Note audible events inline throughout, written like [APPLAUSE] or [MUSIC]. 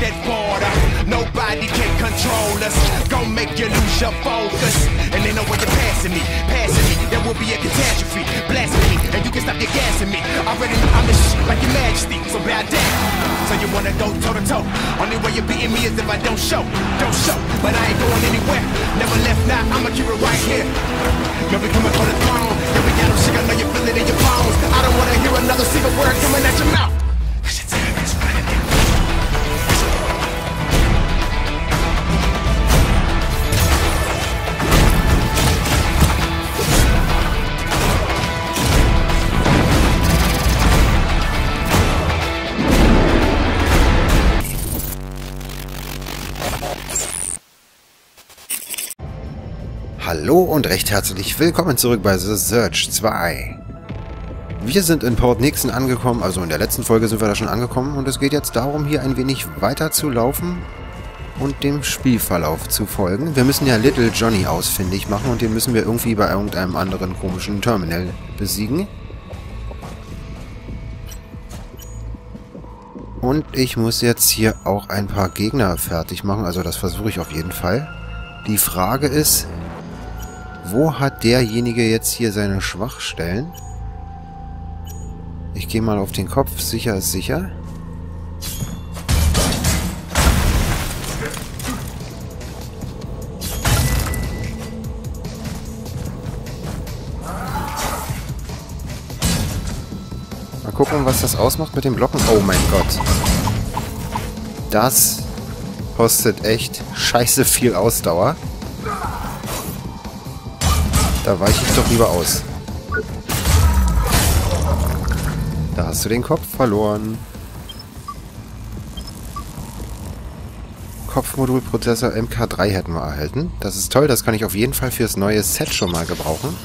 that border? Nobody can control us. Gon' make you lose your focus. And they know when you're passing me, passing me. There will be a catastrophe, blasting me, and you can stop your gassing me. Already I'm the sh- like your majesty, so bow down. So you wanna go toe to toe? Only way you're beating me is if I don't show, don't show. But I ain't going anywhere. Never left now, I'ma keep it right here. You'll be coming for the throne. You'll be out of shit, I know you feel it in your bones. I don't wanna hear another single word coming out your mouth. Hallo und recht herzlich willkommen zurück bei The Search 2. Wir sind in Port Nixon angekommen, also in der letzten Folge sind wir da schon angekommen und es geht jetzt darum, hier ein wenig weiter zu laufen und dem Spielverlauf zu folgen. Wir müssen ja Little Johnny ausfindig machen und den müssen wir irgendwie bei irgendeinem anderen komischen Terminal besiegen. Und ich muss jetzt hier auch ein paar Gegner fertig machen, also das versuche ich auf jeden Fall. Die Frage ist, wo hat derjenige jetzt hier seine Schwachstellen? Ich gehe mal auf den Kopf. Sicher ist sicher. Mal gucken, was das ausmacht mit dem Blocken. Oh mein Gott. Das kostet echt scheiße viel Ausdauer. Da weiche ich doch lieber aus. Da hast du den Kopf verloren. Kopfmodulprozessor MK3 hätten wir erhalten. Das ist toll, das kann ich auf jeden Fall fürs neue Set schon mal gebrauchen.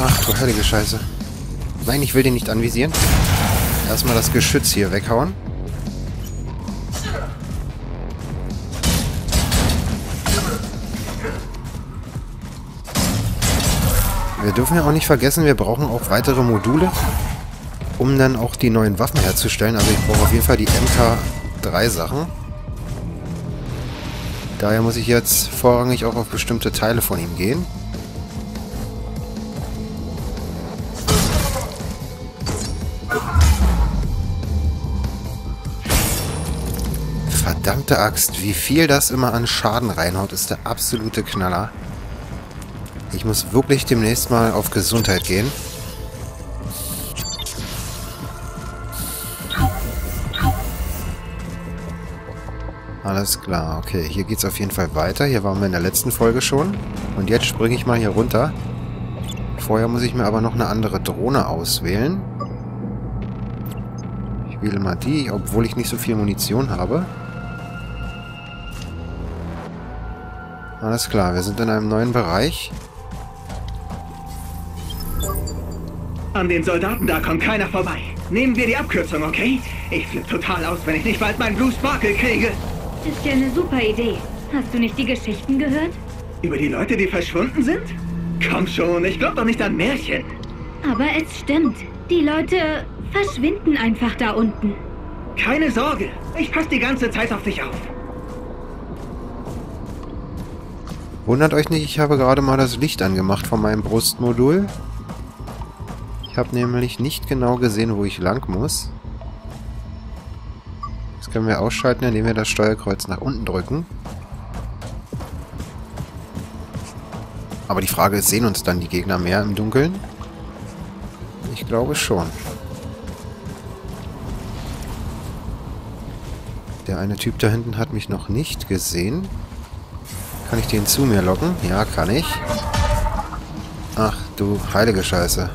Ach du heilige Scheiße. Nein, ich will den nicht anvisieren. Erstmal das Geschütz hier weghauen. Wir dürfen ja auch nicht vergessen, wir brauchen auch weitere Module, um dann auch die neuen Waffen herzustellen. Also ich brauche auf jeden Fall die MK3 Sachen. Daher muss ich jetzt vorrangig auch auf bestimmte Teile von ihm gehen. Verdammte Axt, wie viel das immer an Schaden reinhaut, ist der absolute Knaller. Ich muss wirklich demnächst mal auf Gesundheit gehen. Alles klar, okay. Hier geht's auf jeden Fall weiter. Hier waren wir in der letzten Folge schon. Und jetzt springe ich mal hier runter. Vorher muss ich mir aber noch eine andere Drohne auswählen. Ich wähle mal die, obwohl ich nicht so viel Munition habe. Alles klar, wir sind in einem neuen Bereich. An den Soldaten da kommt keiner vorbei. Nehmen wir die Abkürzung, okay? Ich flippe total aus, wenn ich nicht bald meinen Blue Sparkle kriege. Ist ja eine super Idee. Hast du nicht die Geschichten gehört? Über die Leute, die verschwunden sind? Komm schon, ich glaub doch nicht an Märchen. Aber es stimmt. Die Leute verschwinden einfach da unten. Keine Sorge, ich passe die ganze Zeit auf dich auf. Wundert euch nicht, ich habe gerade mal das Licht angemacht von meinem Brustmodul. Ich habe nämlich nicht genau gesehen, wo ich lang muss. Das können wir ausschalten, indem wir das Steuerkreuz nach unten drücken. Aber die Frage ist, sehen uns dann die Gegner mehr im Dunkeln? Ich glaube schon. Der eine Typ da hinten hat mich noch nicht gesehen. Kann ich den zu mir locken? Ja, kann ich. Ach, du heilige Scheiße.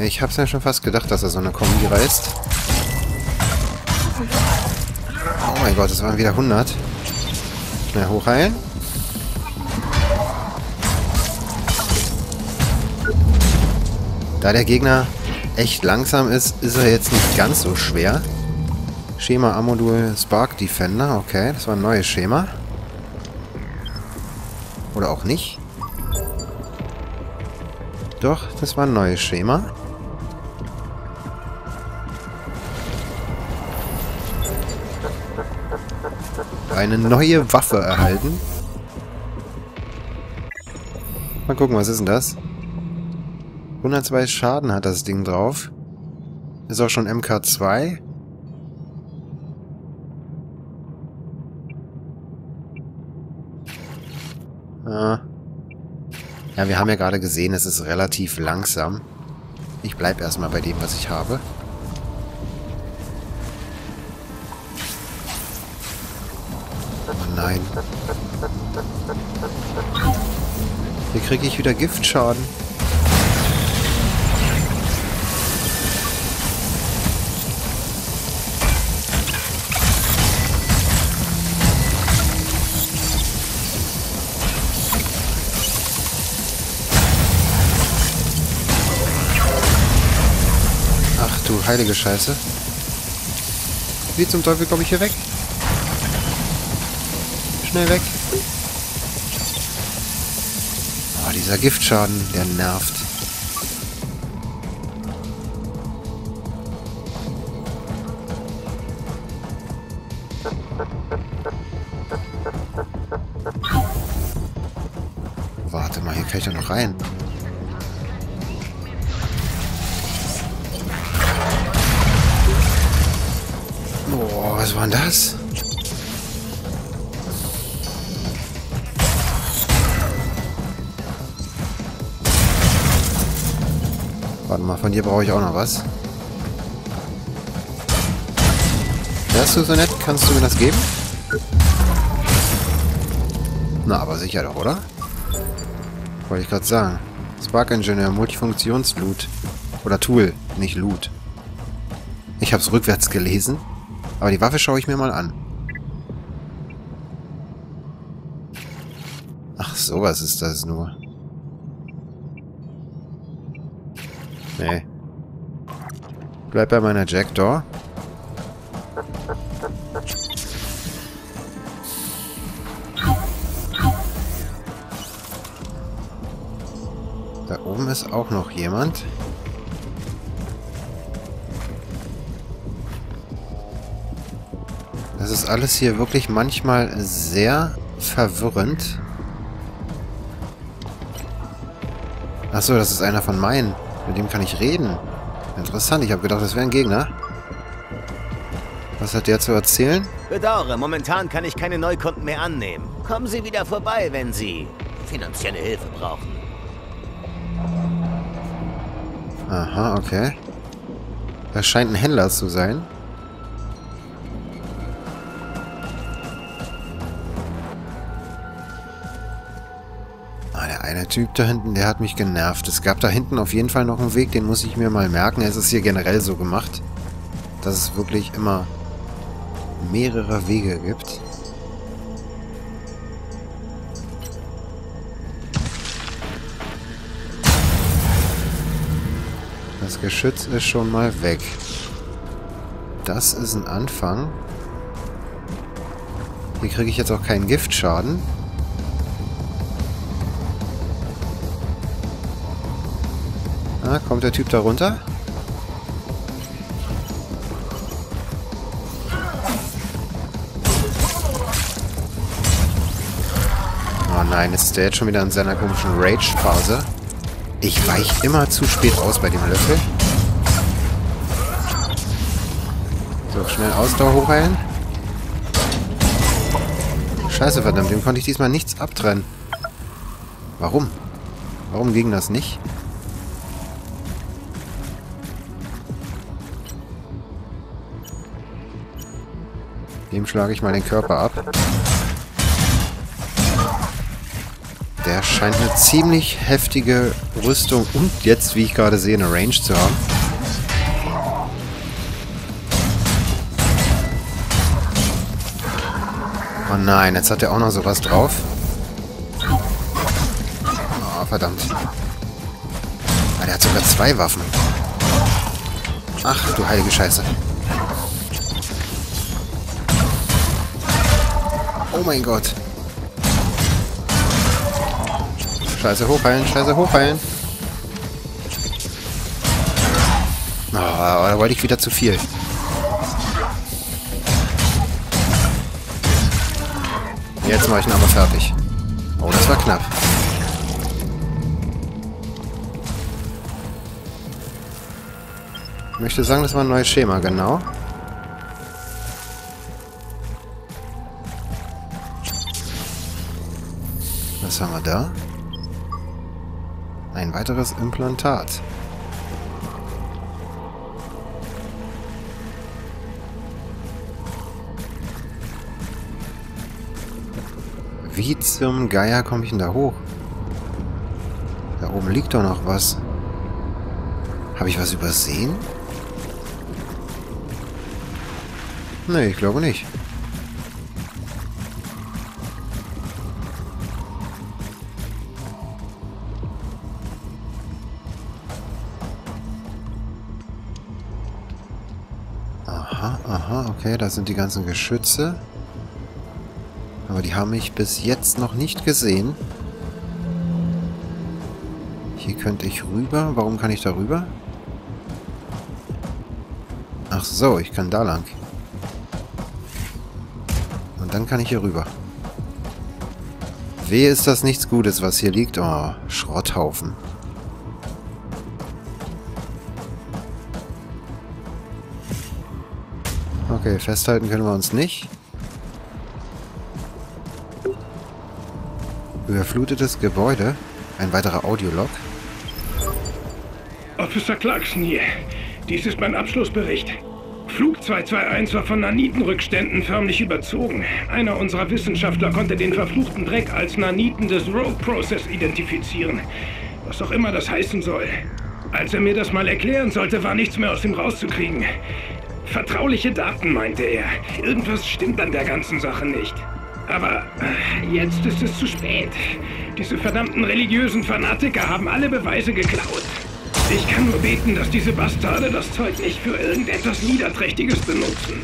Ich hab's mir schon fast gedacht, dass er so eine Kombi reißt. Oh mein Gott, es waren wieder 100. Schnell hochheilen. Da der Gegner echt langsam ist, ist er jetzt nicht ganz so schwer. Schema A-Modul Spark Defender. Okay, das war ein neues Schema. Oder auch nicht. Doch, das war ein neues Schema. Eine neue Waffe erhalten. Mal gucken, was ist denn das? 102 Schaden hat das Ding drauf. Ist auch schon MK2. Ah. Ja, wir haben ja gerade gesehen, es ist relativ langsam. Ich bleib erstmal bei dem, was ich habe. Oh nein. Hier kriege ich wieder Giftschaden. Heilige Scheiße. Wie zum Teufel komme ich hier weg? Schnell weg. Oh, dieser Giftschaden, der nervt. Warte mal, hier kann ich doch noch rein. Denn das? Warte mal, von dir brauche ich auch noch was. Wärst du so nett? Kannst du mir das geben? Na, aber sicher doch, oder? Wollte ich gerade sagen. Spark Engineer, Multifunktionsloot. Oder Tool, nicht Loot. Ich habe es rückwärts gelesen. Aber die Waffe schaue ich mir mal an. Ach, sowas ist das nur. Nee. Bleib bei meiner Jackdaw. Da oben ist auch noch jemand. Ist alles hier wirklich manchmal sehr verwirrend. Achso, das ist einer von meinen. Mit dem kann ich reden. Interessant, ich habe gedacht, das wäre ein Gegner. Was hat der zu erzählen? Bedauere, momentan kann ich keine Neukunden mehr annehmen. Kommen Sie wieder vorbei, wenn Sie finanzielle Hilfe brauchen. Aha, okay. Das scheint ein Händler zu sein. Typ da hinten, der hat mich genervt. Es gab da hinten auf jeden Fall noch einen Weg, den muss ich mir mal merken. Es ist hier generell so gemacht, dass es wirklich immer mehrere Wege gibt. Das Geschütz ist schon mal weg. Das ist ein Anfang. Hier kriege ich jetzt auch keinen Giftschaden. Kommt der Typ da runter? Oh nein, ist der jetzt schon wieder in seiner komischen Rage-Phase? Ich weiche immer zu spät aus bei dem Löffel. So, schnell Ausdauer hochheilen. Scheiße, verdammt, dem konnte ich diesmal nichts abtrennen. Warum? Warum ging das nicht? Dem schlage ich mal den Körper ab. Der scheint eine ziemlich heftige Rüstung und jetzt, wie ich gerade sehe, eine Range zu haben. Oh nein, jetzt hat er auch noch sowas drauf. Oh, verdammt. Ah, der hat sogar zwei Waffen. Ach, du heilige Scheiße. Mein Gott. Scheiße hochheilen, scheiße hochheilen. Oh, da wollte ich wieder zu viel. Jetzt mache ich ihn aber fertig. Oh, das war knapp. Ich möchte sagen, das war ein neues Schema, genau. Was haben wir da? Ein weiteres Implantat. Wie zum Geier komme ich denn da hoch? Da oben liegt doch noch was. Habe ich was übersehen? Nee, ich glaube nicht. Da sind die ganzen Geschütze. Aber die haben mich bis jetzt noch nicht gesehen. Hier könnte ich rüber. Warum kann ich da rüber? Ach so, ich kann da lang. Und dann kann ich hier rüber. Wehe ist das nichts Gutes, was hier liegt. Oh, Schrotthaufen. Okay, festhalten können wir uns nicht. Überflutetes Gebäude. Ein weiterer Audiolog. Officer Clarkson hier. Dies ist mein Abschlussbericht. Flug 221 war von Nanitenrückständen förmlich überzogen. Einer unserer Wissenschaftler konnte den verfluchten Dreck als Naniten des Rogue Process identifizieren. Was auch immer das heißen soll. Als er mir das mal erklären sollte, war nichts mehr aus ihm rauszukriegen. Vertrauliche Daten, meinte er. Irgendwas stimmt an der ganzen Sache nicht. Aber äh, jetzt ist es zu spät. Diese verdammten religiösen Fanatiker haben alle Beweise geklaut. Ich kann nur beten, dass diese Bastarde das Zeug nicht für irgendetwas Niederträchtiges benutzen.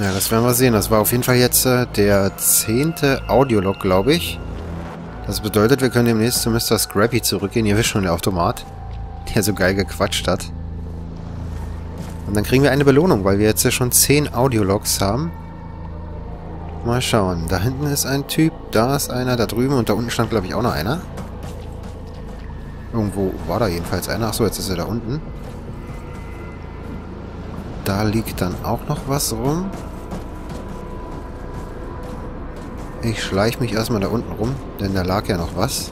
Ja, das werden wir sehen. Das war auf jeden Fall jetzt äh, der zehnte Audiolog, glaube ich. Das bedeutet, wir können demnächst zu Mr. Scrappy zurückgehen. Ihr wisst schon, der Automat, der so geil gequatscht hat. Und dann kriegen wir eine Belohnung, weil wir jetzt ja schon 10 Audiologs haben. Mal schauen. Da hinten ist ein Typ, da ist einer, da drüben und da unten stand, glaube ich, auch noch einer. Irgendwo war da jedenfalls einer. Achso, jetzt ist er da unten. Da liegt dann auch noch was rum. Ich schleiche mich erstmal da unten rum, denn da lag ja noch was.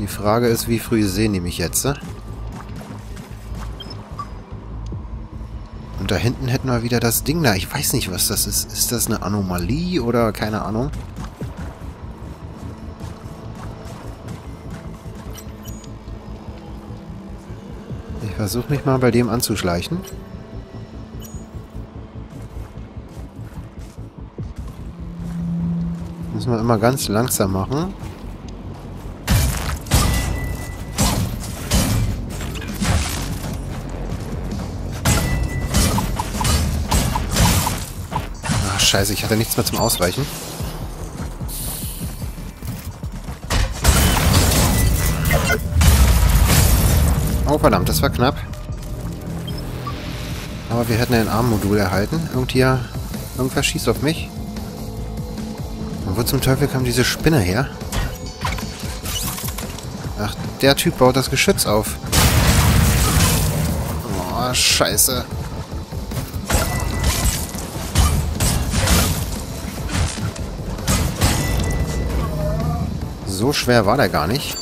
Die Frage ist, wie früh sehen die mich jetzt? Ne? Und da hinten hätten wir wieder das Ding da. Ich weiß nicht, was das ist. Ist das eine Anomalie oder keine Ahnung? Ich versuche mich mal bei dem anzuschleichen. Müssen wir immer ganz langsam machen. Scheiße, ich hatte nichts mehr zum Ausweichen. Oh, verdammt, das war knapp. Aber wir hätten ein Armmodul erhalten. Irgendwie, irgendwer schießt auf mich. Und wo zum Teufel kam diese Spinne her? Ach, der Typ baut das Geschütz auf. Oh, scheiße. So schwer war der gar nicht.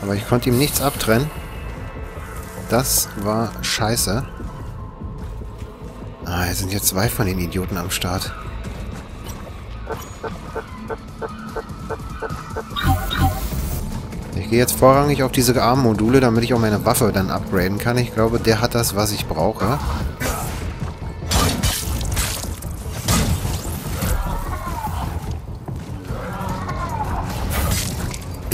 Aber ich konnte ihm nichts abtrennen. Das war scheiße. Ah, hier sind jetzt zwei von den Idioten am Start. Ich gehe jetzt vorrangig auf diese Armmodule, damit ich auch meine Waffe dann upgraden kann. Ich glaube, der hat das, was ich brauche.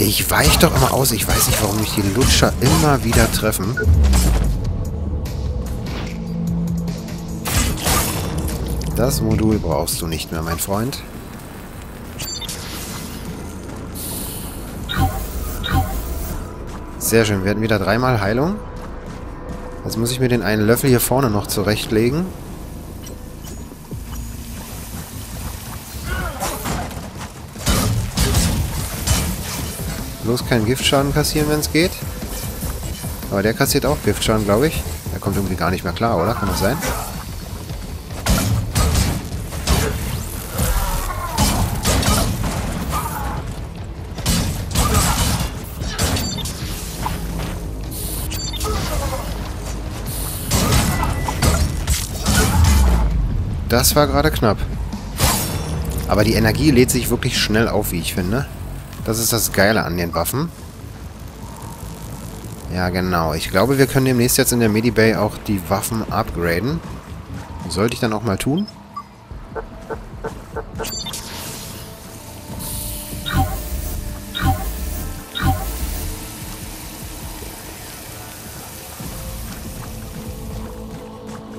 Ich weich doch immer aus. Ich weiß nicht, warum mich die Lutscher immer wieder treffen. Das Modul brauchst du nicht mehr, mein Freund. Sehr schön. Wir hatten wieder dreimal Heilung. Jetzt muss ich mir den einen Löffel hier vorne noch zurechtlegen. Bloß keinen Giftschaden kassieren, wenn es geht. Aber der kassiert auch Giftschaden, glaube ich. Der kommt irgendwie gar nicht mehr klar, oder? Kann das sein? Das war gerade knapp. Aber die Energie lädt sich wirklich schnell auf, wie ich finde. Das ist das Geile an den Waffen. Ja, genau. Ich glaube, wir können demnächst jetzt in der Medibay auch die Waffen upgraden. Sollte ich dann auch mal tun.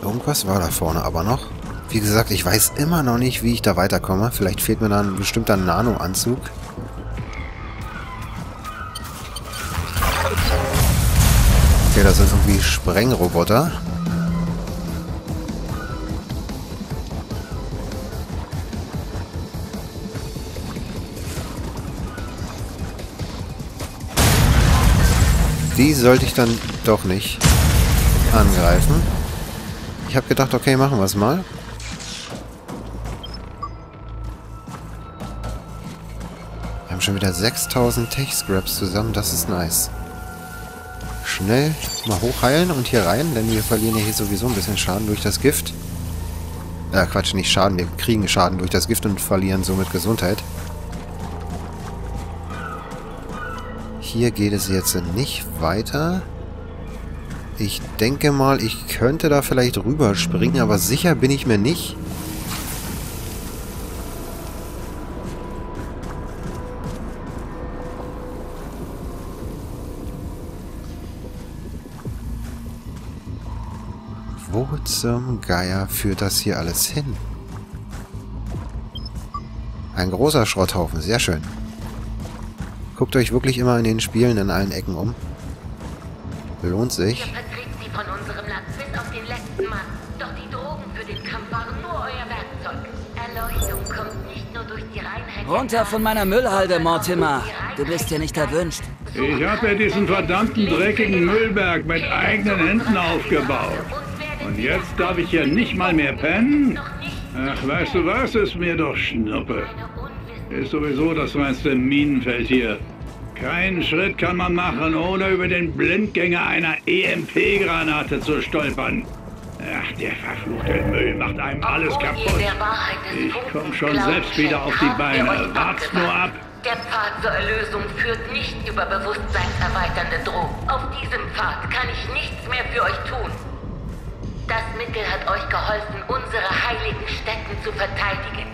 Irgendwas war da vorne aber noch. Wie gesagt, ich weiß immer noch nicht, wie ich da weiterkomme. Vielleicht fehlt mir da ein bestimmter Nano-Anzug. Okay, das sind irgendwie Sprengroboter. Die sollte ich dann doch nicht angreifen. Ich habe gedacht, okay, machen wir es mal. Wir haben schon wieder 6000 Tech-Scraps zusammen. Das ist nice. Schnell mal hochheilen und hier rein, denn wir verlieren ja hier sowieso ein bisschen Schaden durch das Gift. Äh, Quatsch, nicht Schaden. Wir kriegen Schaden durch das Gift und verlieren somit Gesundheit. Hier geht es jetzt nicht weiter. Ich denke mal, ich könnte da vielleicht rüberspringen, aber sicher bin ich mir nicht. Zum Geier führt das hier alles hin? Ein großer Schrotthaufen, sehr schön. Guckt euch wirklich immer in den Spielen in allen Ecken um. Lohnt sich. Ihr vertritt sie von unserem Land bis auf den letzten Mann. Doch die Drogen für den Kampf waren nur euer Werkzeug. Erleuchtung kommt nicht nur durch die Reinheit... Runter von meiner Müllhalde, Mortimer. Du bist hier nicht erwünscht. Ich habe ja diesen verdammten dreckigen Müllberg mit eigenen Händen aufgebaut. Und jetzt darf ich hier nicht mal mehr pennen? Ach, weißt du was? Ist mir doch Schnuppe. Ist sowieso das reinste Minenfeld hier. Keinen Schritt kann man machen, ohne über den Blindgänger einer EMP-Granate zu stolpern. Ach, der verfluchte Müll macht einem alles kaputt. Ich komm schon selbst wieder auf die Beine. Wart's nur ab. Der Pfad zur Erlösung führt nicht über bewusstseinserweiternde Drogen. Auf diesem Pfad kann ich nichts mehr für euch tun. Das Mittel hat euch geholfen, unsere heiligen Stätten zu verteidigen.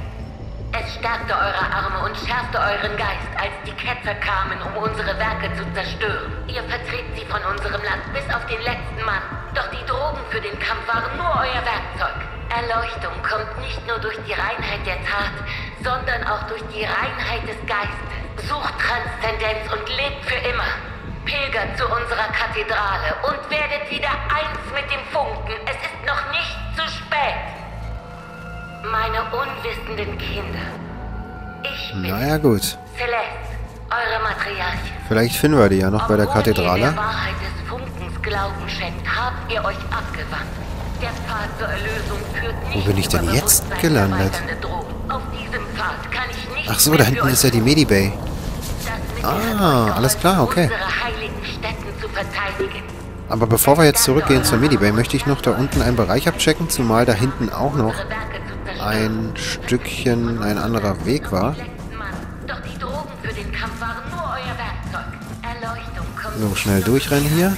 Es stärkte eure Arme und schärfte euren Geist, als die Ketzer kamen, um unsere Werke zu zerstören. Ihr vertritt sie von unserem Land bis auf den letzten Mann. Doch die Drogen für den Kampf waren nur euer Werkzeug. Erleuchtung kommt nicht nur durch die Reinheit der Tat, sondern auch durch die Reinheit des Geistes. Sucht Transzendenz und lebt für immer. Pilgert zu unserer Kathedrale und werdet wieder eins mit dem Funken. Es ist noch nicht zu spät. Meine unwissenden Kinder. Ich bin Naja, gut. Celeste, eure Matriarchin. Vielleicht finden wir die ja noch bei der Obwohl ihr Kathedrale. der Wahrheit des Funkens Glauben schenkt, habt ihr euch abgewandt. Der Pfad zur Erlösung führt nicht Wo bin ich denn jetzt gelandet? Auf diesem Pfad kann ich nicht Ach so, da hinten ist ja die. Medibay. Ah, alles klar, okay. Aber bevor wir jetzt zurückgehen zur Medibay, möchte ich noch da unten einen Bereich abchecken, zumal da hinten auch noch ein Stückchen ein anderer Weg war. So, schnell durchrennen hier.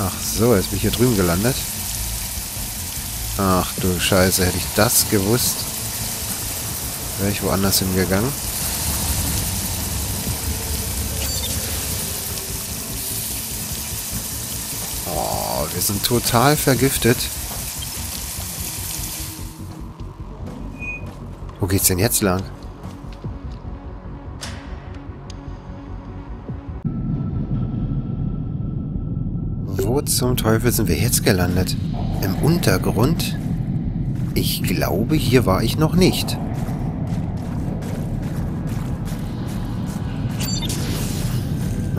Ach so, jetzt bin ich hier drüben gelandet. Ach du Scheiße, hätte ich das gewusst. Wäre ich woanders hingegangen. Oh, wir sind total vergiftet. Wo geht's denn jetzt lang? Wo zum Teufel sind wir jetzt gelandet? Im Untergrund? Ich glaube, hier war ich noch nicht.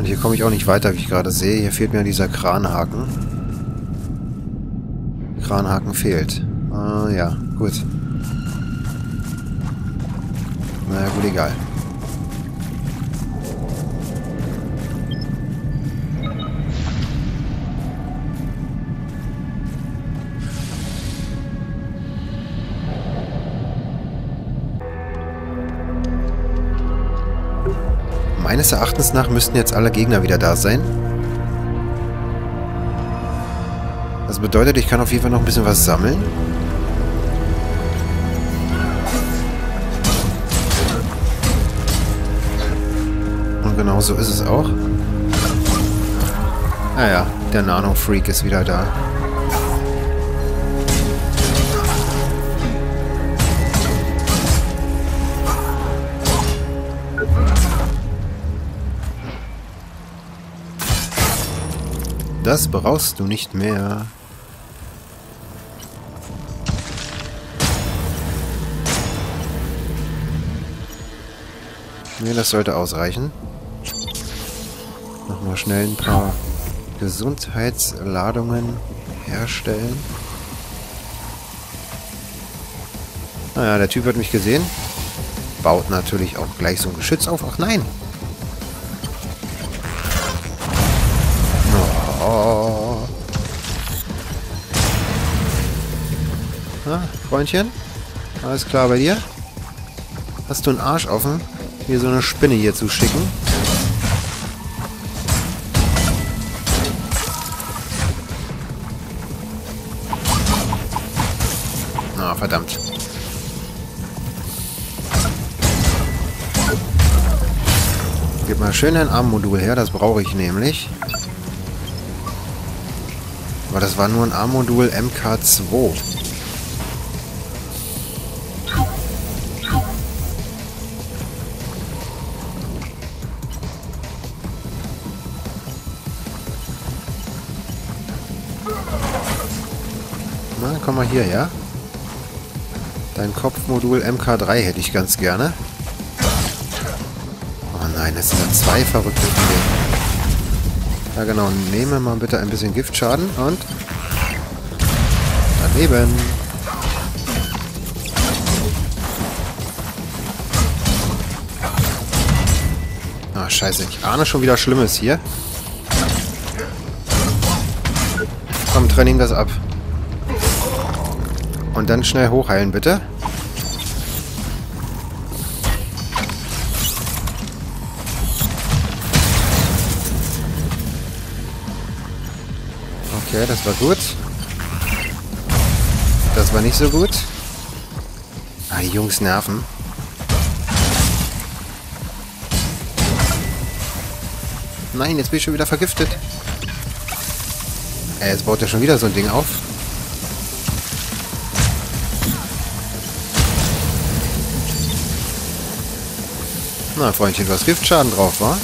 Hier komme ich auch nicht weiter, wie ich gerade sehe. Hier fehlt mir dieser Kranhaken. Kranhaken fehlt. Ah, ja, gut. Na gut, egal. Meines Erachtens nach müssten jetzt alle Gegner wieder da sein. Das bedeutet, ich kann auf jeden Fall noch ein bisschen was sammeln. Und genau so ist es auch. Naja, ah der Nano-Freak ist wieder da. Das brauchst du nicht mehr. Ne, das sollte ausreichen. Nochmal schnell ein paar Gesundheitsladungen herstellen. Naja, der Typ hat mich gesehen. Baut natürlich auch gleich so ein Geschütz auf. Ach nein, Freundchen? Alles klar bei dir? Hast du einen Arsch offen, mir so eine Spinne hier zu schicken? Na, oh, verdammt. Gib mal schön ein Armmodul her, das brauche ich nämlich. Aber das war nur ein A-Modul MK2. Hier, ja? Dein Kopfmodul MK3 hätte ich ganz gerne. Oh nein, es sind ja zwei verrückte Dinge. Ja genau, nehme mal bitte ein bisschen Giftschaden und daneben. Ah, scheiße. Ich ahne schon wieder Schlimmes hier. Komm, trenn ihm das ab. Und dann schnell hochheilen, bitte. Okay, das war gut. Das war nicht so gut. Ah, die Jungs nerven. Nein, jetzt bin ich schon wieder vergiftet. Äh, jetzt baut er schon wieder so ein Ding auf. Na, Freundchen, du hast Giftschaden drauf, wa?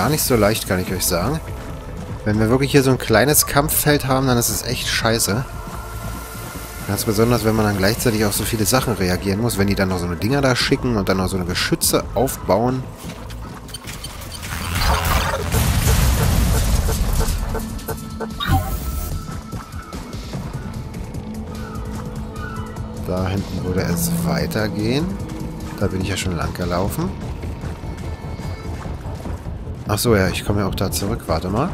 gar nicht so leicht, kann ich euch sagen. Wenn wir wirklich hier so ein kleines Kampffeld haben, dann ist es echt scheiße. Ganz besonders, wenn man dann gleichzeitig auf so viele Sachen reagieren muss. Wenn die dann noch so eine Dinger da schicken und dann noch so eine Geschütze aufbauen. Hinten würde es weitergehen. Da bin ich ja schon lang gelaufen. Ach so, ja, ich komme ja auch da zurück. Warte mal.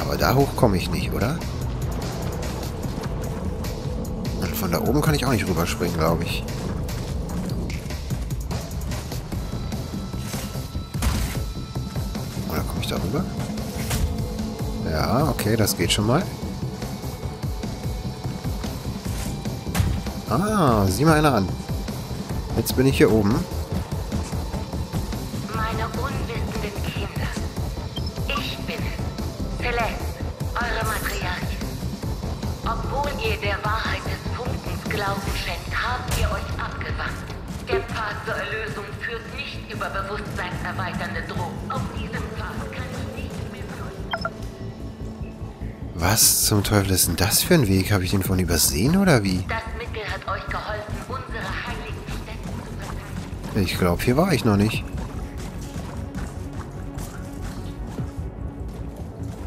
Aber da hoch komme ich nicht, oder? Und von da oben kann ich auch nicht rüberspringen, glaube ich. darüber? Ja, okay, das geht schon mal. Ah, sieh mal einer an. Jetzt bin ich hier oben. Was zum Teufel ist denn das für ein Weg? Habe ich den von übersehen oder wie? Das Mittel hat euch geholfen, unsere heiligen Städte zu verteidigen. Ich glaube, hier war ich noch nicht.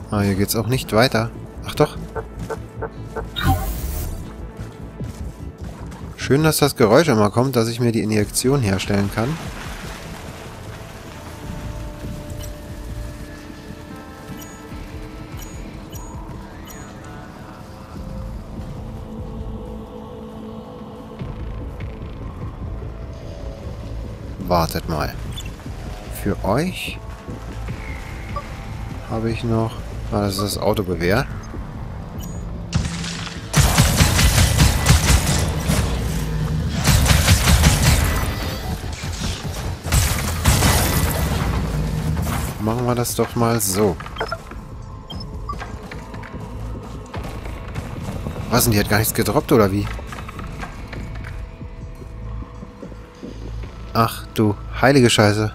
Ah, hier geht's auch nicht weiter. Ach doch. Schön, dass das Geräusch immer kommt, dass ich mir die Injektion herstellen kann. Wartet mal. Für euch habe ich noch... Ah, das ist das Autogewehr. Machen wir das doch mal so. Was denn, die hat gar nichts gedroppt, oder wie? Ach du heilige Scheiße.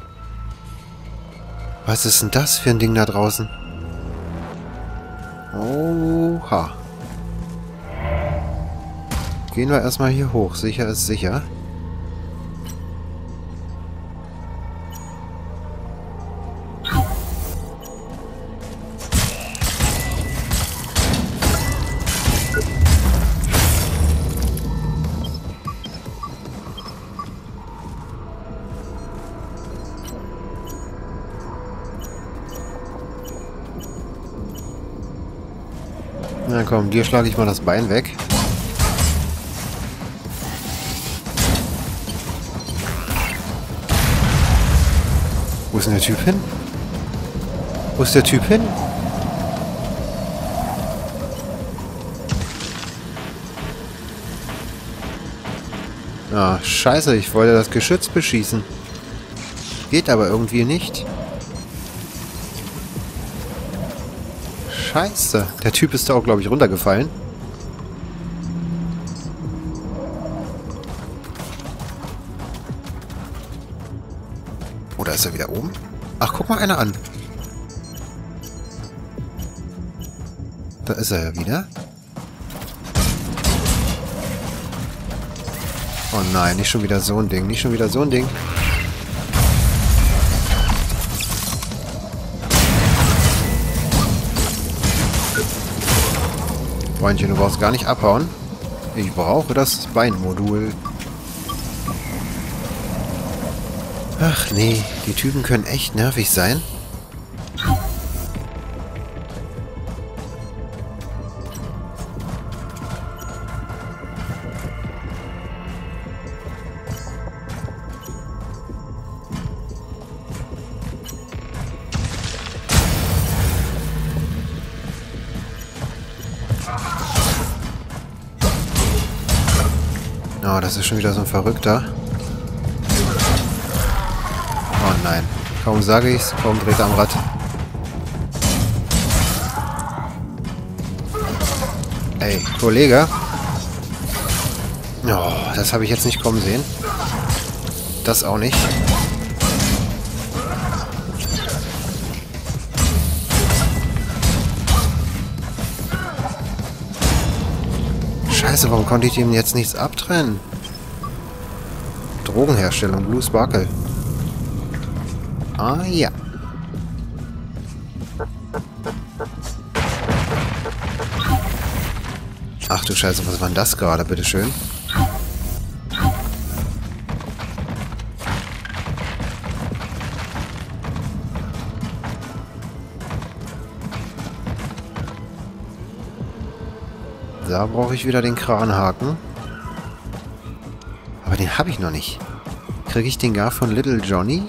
Was ist denn das für ein Ding da draußen? Oha. Gehen wir erstmal hier hoch. Sicher ist sicher. Dir schlage ich mal das Bein weg. Wo ist denn der Typ hin? Wo ist der Typ hin? Ah, scheiße, ich wollte das Geschütz beschießen. Geht aber irgendwie nicht. Scheiße. Der Typ ist da auch, glaube ich, runtergefallen. Oder ist er wieder oben? Ach, guck mal einer an. Da ist er ja wieder. Oh nein, nicht schon wieder so ein Ding. Nicht schon wieder so ein Ding. Freundchen, du brauchst gar nicht abhauen. Ich brauche das Beinmodul. Ach nee, die Typen können echt nervig sein. Schon wieder so ein Verrückter. Oh nein. Kaum sage ich's, kaum dreht er am Rad. Ey, Kollege. Oh, das habe ich jetzt nicht kommen sehen. Das auch nicht. Scheiße, warum konnte ich ihm jetzt nichts abtrennen? Drogenherstellung, Blue Sparkle. Ah ja. Ach du Scheiße, was war denn das gerade, bitteschön? Da brauche ich wieder den Kranhaken. Habe ich noch nicht. Kriege ich den gar von Little Johnny?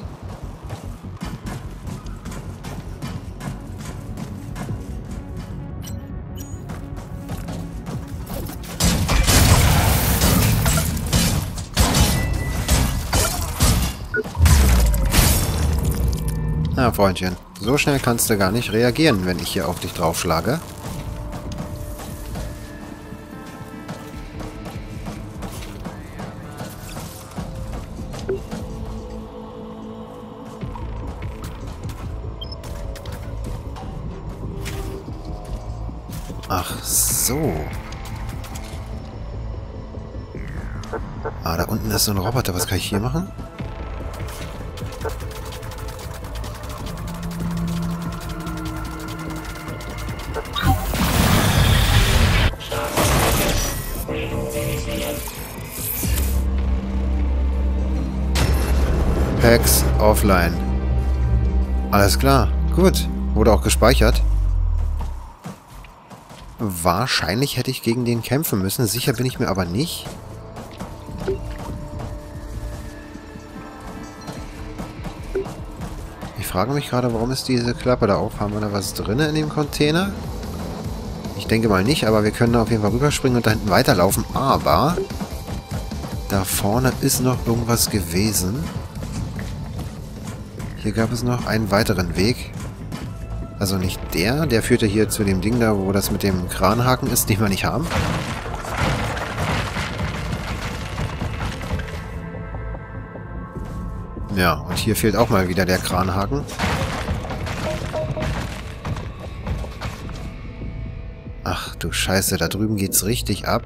Na, Freundchen, so schnell kannst du gar nicht reagieren, wenn ich hier auf dich draufschlage. Ist so ein Roboter. Was kann ich hier machen? Packs offline. Alles klar. Gut. Wurde auch gespeichert. Wahrscheinlich hätte ich gegen den kämpfen müssen. Sicher bin ich mir aber nicht. Frage mich gerade, warum ist diese Klappe da auf? Haben wir da was drin in dem Container? Ich denke mal nicht, aber wir können da auf jeden Fall rüberspringen und da hinten weiterlaufen. Aber da vorne ist noch irgendwas gewesen. Hier gab es noch einen weiteren Weg. Also nicht der, der führte hier zu dem Ding da, wo das mit dem Kranhaken ist, den wir nicht haben. Ja, und hier fehlt auch mal wieder der Kranhaken. Ach du Scheiße, da drüben geht's richtig ab.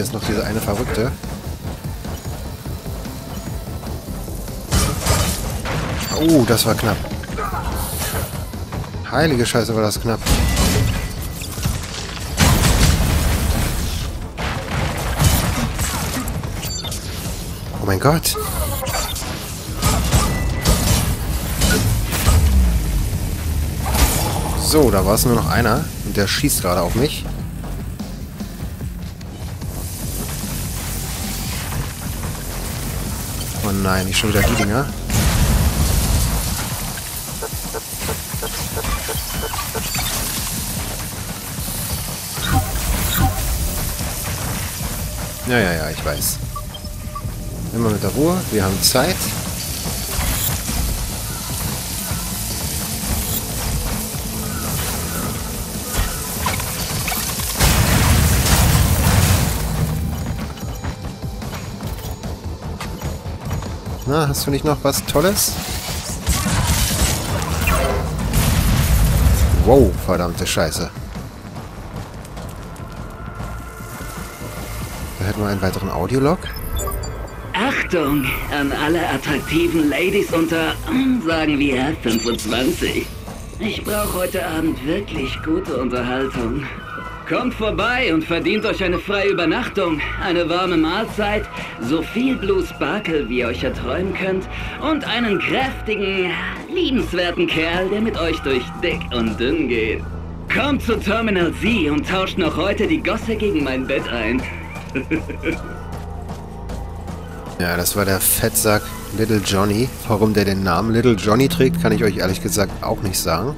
Hier. Ist noch diese eine Verrückte. Oh, das war knapp. Heilige Scheiße, war das knapp. Oh mein Gott. So, da war es nur noch einer. Und der schießt gerade auf mich. Oh nein, nicht schon wieder die Dinger. Ja, ja, ja, ich weiß. Immer mit der Ruhe. Wir haben Zeit. Na, hast du nicht noch was Tolles? Wow, verdammte Scheiße. Da hätten wir einen weiteren Audiolog. Achtung an alle attraktiven Ladies unter, sagen wir, 25. Ich brauche heute Abend wirklich gute Unterhaltung. Kommt vorbei und verdient euch eine freie Übernachtung, eine warme Mahlzeit, so viel Blue Sparkle, wie ihr euch erträumen könnt und einen kräftigen, liebenswerten Kerl, der mit euch durch dick und dünn geht. Kommt zu Terminal Z und tauscht noch heute die Gosse gegen mein Bett ein. [LAUGHS] Ja, das war der Fettsack Little Johnny. Warum der den Namen Little Johnny trägt, kann ich euch ehrlich gesagt auch nicht sagen.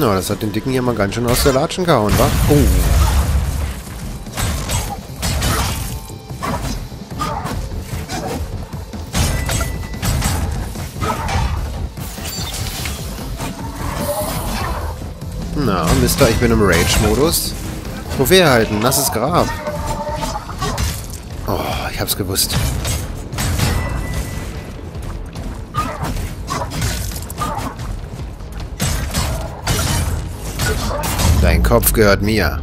Na, das hat den Dicken hier mal ganz schön aus der Latschen gehauen, wa? Oh. Na, Mister, ich bin im Rage-Modus. Trophäe halten, nasses Grab. Oh, ich hab's gewusst. Kopf gehört mir.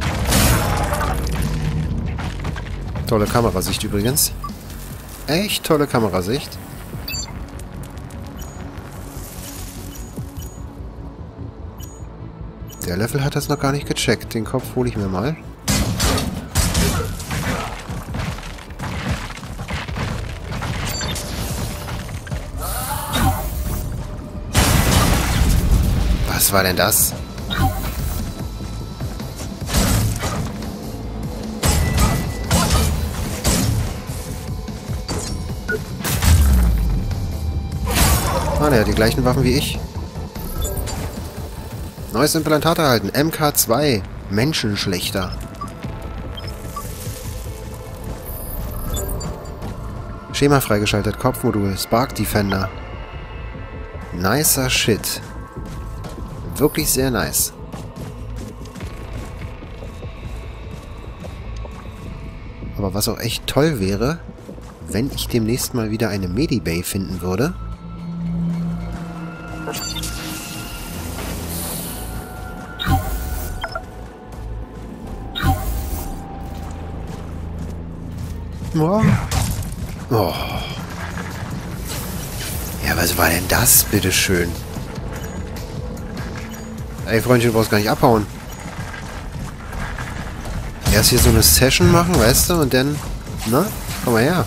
Tolle Kamerasicht übrigens. Echt tolle Kamerasicht. Der Level hat das noch gar nicht gecheckt. Den Kopf hole ich mir mal. Was war denn das? Ah, der hat die gleichen Waffen wie ich. Neues Implantat erhalten. MK2. Menschenschlechter. Schema freigeschaltet. Kopfmodul. Spark Defender. Nicer Shit. Wirklich sehr nice. Aber was auch echt toll wäre, wenn ich demnächst mal wieder eine Medibay finden würde. Das, bitteschön? Ey, Freundchen, du brauchst gar nicht abhauen. Erst hier so eine Session machen, weißt du, und dann... Na, komm mal her.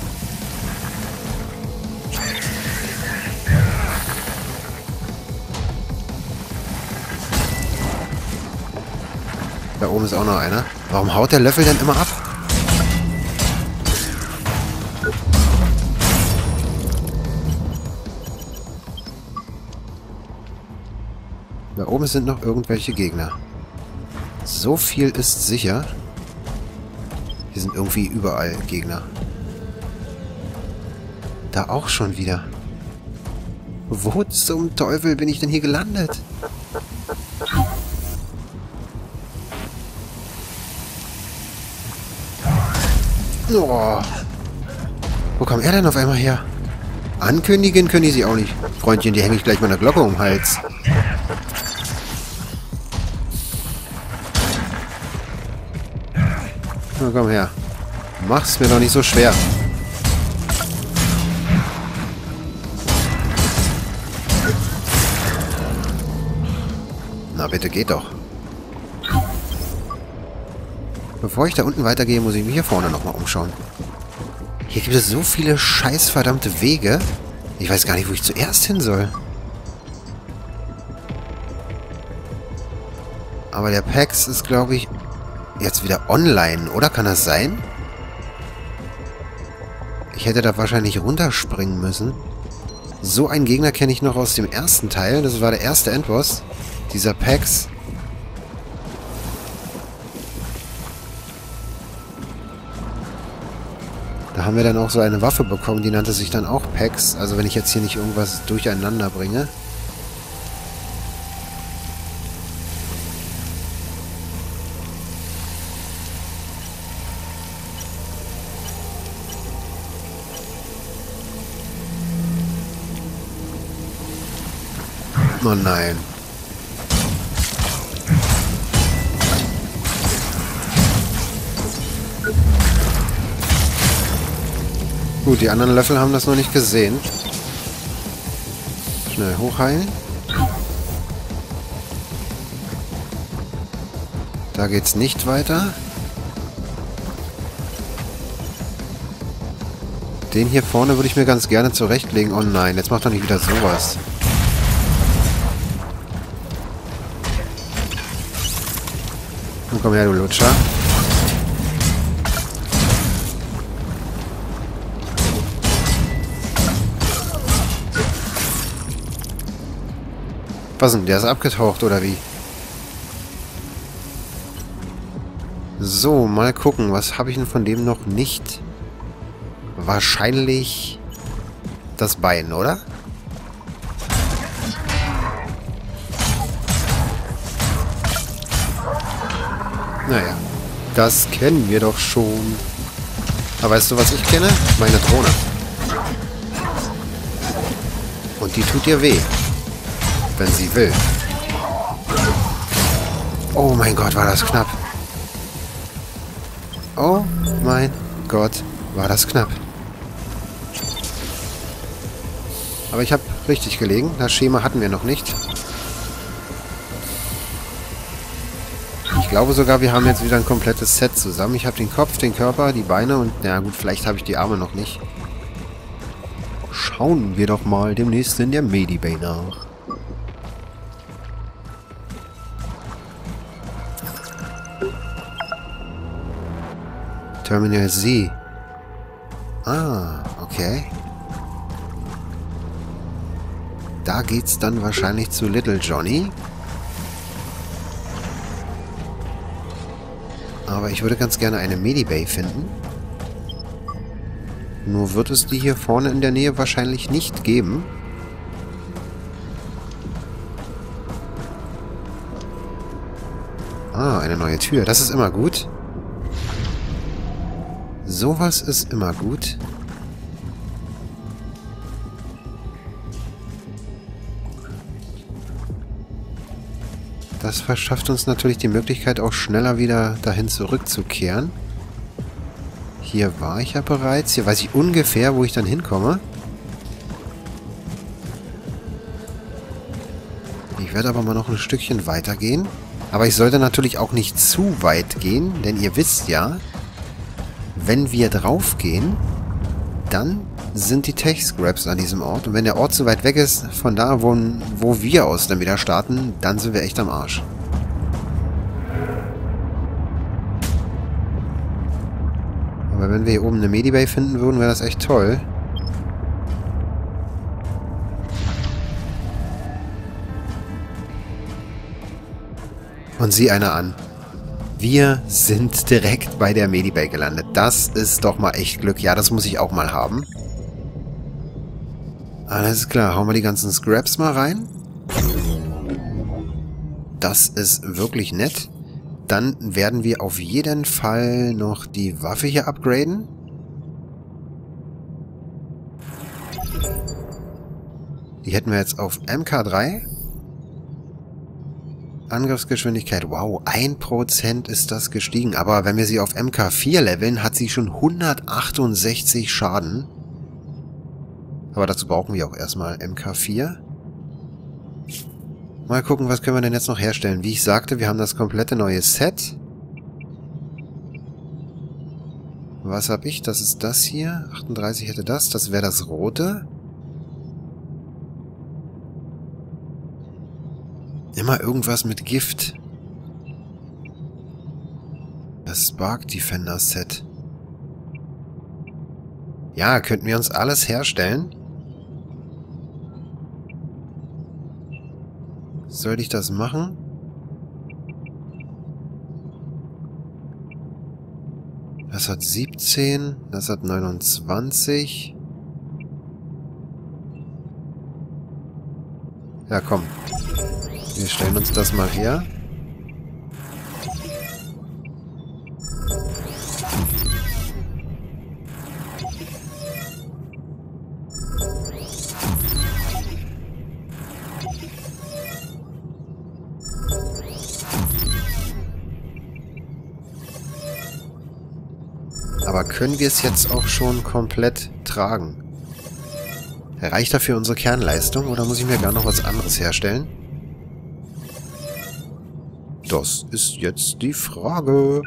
Da oben ist auch noch einer. Warum haut der Löffel denn immer ab? Oben sind noch irgendwelche Gegner. So viel ist sicher. Hier sind irgendwie überall Gegner. Da auch schon wieder. Wo zum Teufel bin ich denn hier gelandet? Oh. Wo kam er denn auf einmal her? Ankündigen können die sie auch nicht. Freundchen, die hänge ich gleich mal eine Glocke um den Hals. Na komm her. Mach's mir doch nicht so schwer. Na bitte, geht doch. Bevor ich da unten weitergehe, muss ich mich hier vorne nochmal umschauen. Hier gibt es so viele scheißverdammte Wege. Ich weiß gar nicht, wo ich zuerst hin soll. Aber der Pax ist, glaube ich, jetzt wieder online, oder? Kann das sein? Ich hätte da wahrscheinlich runterspringen müssen. So einen Gegner kenne ich noch aus dem ersten Teil. Das war der erste Endboss. Dieser Pax. Da haben wir dann auch so eine Waffe bekommen, die nannte sich dann auch Pax. Also wenn ich jetzt hier nicht irgendwas durcheinander bringe. Oh nein. Gut, die anderen Löffel haben das noch nicht gesehen. Schnell hochheilen. Da geht's nicht weiter. Den hier vorne würde ich mir ganz gerne zurechtlegen. Oh nein, jetzt macht er nicht wieder sowas. Komm her, du Lutscher. Was denn? Der ist abgetaucht, oder wie? So, mal gucken. Was habe ich denn von dem noch nicht? Wahrscheinlich das Bein, oder? Naja, das kennen wir doch schon. Aber weißt du, was ich kenne? Meine Drohne. Und die tut dir weh. Wenn sie will. Oh mein Gott, war das knapp. Oh mein Gott, war das knapp. Aber ich habe richtig gelegen. Das Schema hatten wir noch nicht. Glaube sogar, wir haben jetzt wieder ein komplettes Set zusammen. Ich habe den Kopf, den Körper, die Beine und, na gut, vielleicht habe ich die Arme noch nicht. Schauen wir doch mal demnächst in der Medibay nach. Terminal Z. Ah, okay. Da geht's dann wahrscheinlich zu Little Johnny. Aber ich würde ganz gerne eine Medibay finden. Nur wird es die hier vorne in der Nähe wahrscheinlich nicht geben. Ah, eine neue Tür. Das ist immer gut. Sowas ist immer gut. Das verschafft uns natürlich die Möglichkeit, auch schneller wieder dahin zurückzukehren. Hier war ich ja bereits. Hier weiß ich ungefähr, wo ich dann hinkomme. Ich werde aber mal noch ein Stückchen weitergehen. Aber ich sollte natürlich auch nicht zu weit gehen, denn ihr wisst ja, wenn wir draufgehen, dann sind die Tech-Scraps an diesem Ort. Und wenn der Ort zu weit weg ist, von da, wo, wo wir aus dann wieder starten, dann sind wir echt am Arsch. Aber wenn wir hier oben eine Medibay finden würden, wäre das echt toll. Und sieh einer an. Wir sind direkt bei der Medibay gelandet. Das ist doch mal echt Glück. Ja, das muss ich auch mal haben. Alles klar, hauen wir die ganzen Scraps mal rein. Das ist wirklich nett. Dann werden wir auf jeden Fall noch die Waffe hier upgraden. Die hätten wir jetzt auf MK3. Angriffsgeschwindigkeit, wow, 1% ist das gestiegen. Aber wenn wir sie auf MK4 leveln, hat sie schon 168 Schaden. Aber dazu brauchen wir auch erstmal MK4. Mal gucken, was können wir denn jetzt noch herstellen. Wie ich sagte, wir haben das komplette neue Set. Was habe ich? Das ist das hier. 38 hätte das. Das wäre das rote. Immer irgendwas mit Gift. Das Spark Defender Set. Ja, könnten wir uns alles herstellen. Sollte ich das machen? Das hat 17, das hat 29. Ja, komm. Wir stellen uns das mal her. Können wir es jetzt auch schon komplett tragen? Reicht dafür unsere Kernleistung oder muss ich mir gar noch was anderes herstellen? Das ist jetzt die Frage.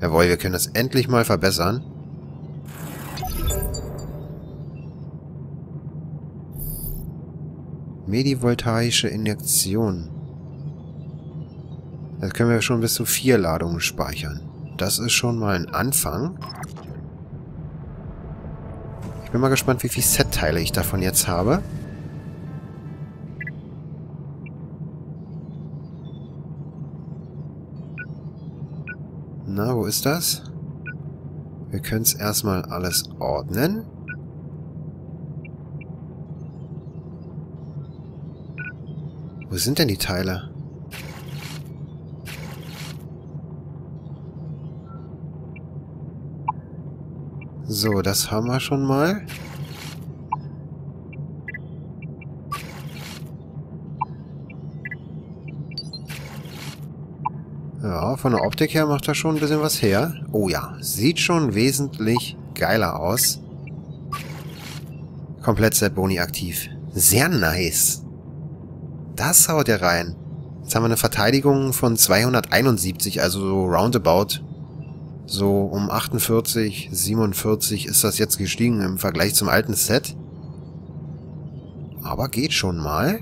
Jawohl, wir können das endlich mal verbessern. Medivoltaische Injektion. Das können wir schon bis zu vier Ladungen speichern. Das ist schon mal ein Anfang. Ich bin mal gespannt, wie viele Set-Teile ich davon jetzt habe. Na, wo ist das? Wir können es erstmal alles ordnen. Wo sind denn die Teile? So, das haben wir schon mal. Ja, von der Optik her macht er schon ein bisschen was her. Oh ja, sieht schon wesentlich geiler aus. Komplett Set Boni aktiv. Sehr nice. Das haut ja rein. Jetzt haben wir eine Verteidigung von 271, also so roundabout. So um 48, 47 ist das jetzt gestiegen im Vergleich zum alten Set. Aber geht schon mal.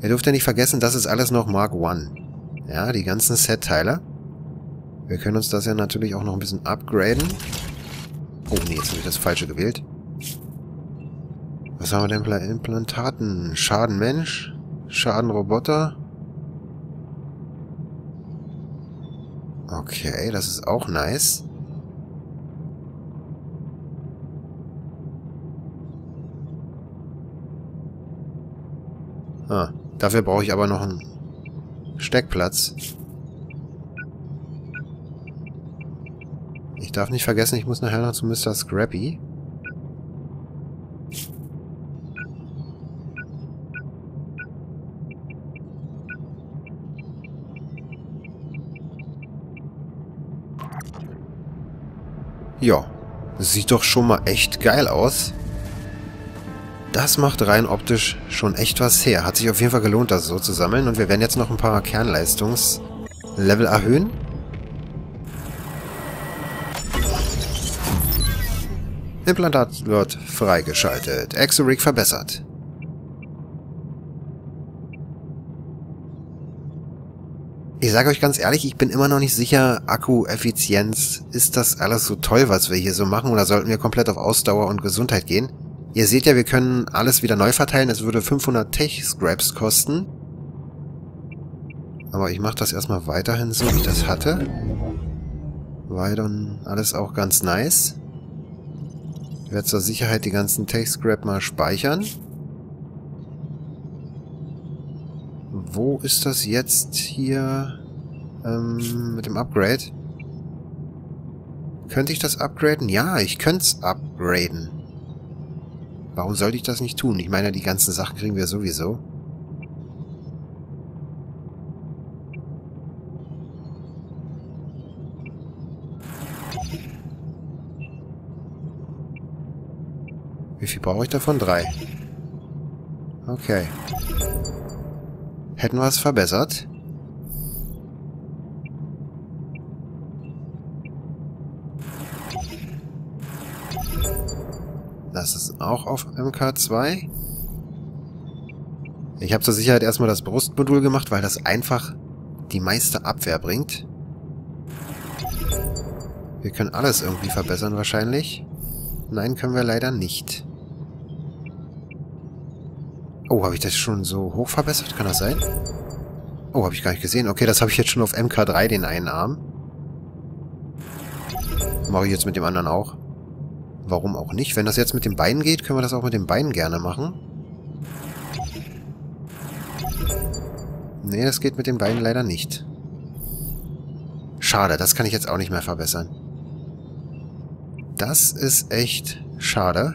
Ihr dürft ja nicht vergessen, das ist alles noch Mark I. Ja, die ganzen Set-Teile. Wir können uns das ja natürlich auch noch ein bisschen upgraden. Oh nee, jetzt habe ich das Falsche gewählt. Was haben wir denn für Implantaten? Schaden Mensch? Schaden Roboter? Okay, das ist auch nice. Ah, dafür brauche ich aber noch einen Steckplatz. Ich darf nicht vergessen, ich muss nachher noch zu Mr. Scrappy. Ja, sieht doch schon mal echt geil aus. Das macht rein optisch schon echt was her. Hat sich auf jeden Fall gelohnt, das so zu sammeln. Und wir werden jetzt noch ein paar Kernleistungslevel erhöhen. Implantat wird freigeschaltet. Exorig verbessert. Ich sage euch ganz ehrlich, ich bin immer noch nicht sicher, Akku-Effizienz, ist das alles so toll, was wir hier so machen, oder sollten wir komplett auf Ausdauer und Gesundheit gehen? Ihr seht ja, wir können alles wieder neu verteilen, es würde 500 Tech-Scraps kosten. Aber ich mache das erstmal weiterhin so, wie ich das hatte. Weil dann alles auch ganz nice. Ich werde zur Sicherheit die ganzen Tech-Scrap mal speichern. Wo ist das jetzt hier ähm, mit dem Upgrade? Könnte ich das upgraden? Ja, ich könnte es upgraden. Warum sollte ich das nicht tun? Ich meine, die ganzen Sachen kriegen wir sowieso. Wie viel brauche ich davon? Drei. Okay. Hätten wir es verbessert? Das ist auch auf MK2. Ich habe zur Sicherheit erstmal das Brustmodul gemacht, weil das einfach die meiste Abwehr bringt. Wir können alles irgendwie verbessern wahrscheinlich. Nein, können wir leider nicht. Oh, habe ich das schon so hoch verbessert? Kann das sein? Oh, habe ich gar nicht gesehen. Okay, das habe ich jetzt schon auf MK3, den einen Arm. Mache ich jetzt mit dem anderen auch. Warum auch nicht? Wenn das jetzt mit den Beinen geht, können wir das auch mit den Beinen gerne machen. Nee, das geht mit den Beinen leider nicht. Schade, das kann ich jetzt auch nicht mehr verbessern. Das ist echt schade.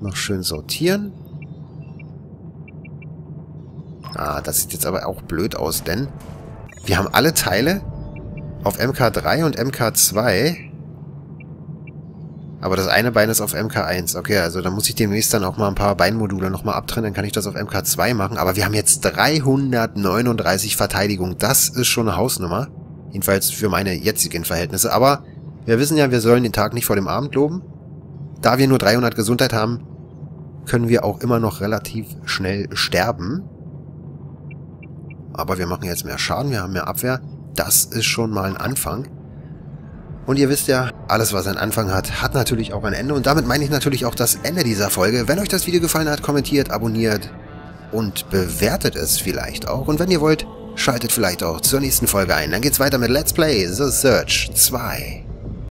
Noch schön sortieren. Ah, das sieht jetzt aber auch blöd aus, denn wir haben alle Teile auf MK3 und MK2. Aber das eine Bein ist auf MK1. Okay, also da muss ich demnächst dann auch mal ein paar Beinmodule nochmal abtrennen. Dann kann ich das auf MK2 machen. Aber wir haben jetzt 339 Verteidigung. Das ist schon eine Hausnummer. Jedenfalls für meine jetzigen Verhältnisse. Aber wir wissen ja, wir sollen den Tag nicht vor dem Abend loben. Da wir nur 300 Gesundheit haben, können wir auch immer noch relativ schnell sterben. Aber wir machen jetzt mehr Schaden, wir haben mehr Abwehr. Das ist schon mal ein Anfang. Und ihr wisst ja, alles was einen Anfang hat, hat natürlich auch ein Ende. Und damit meine ich natürlich auch das Ende dieser Folge. Wenn euch das Video gefallen hat, kommentiert, abonniert und bewertet es vielleicht auch. Und wenn ihr wollt, schaltet vielleicht auch zur nächsten Folge ein. Dann geht's weiter mit Let's Play The Search 2.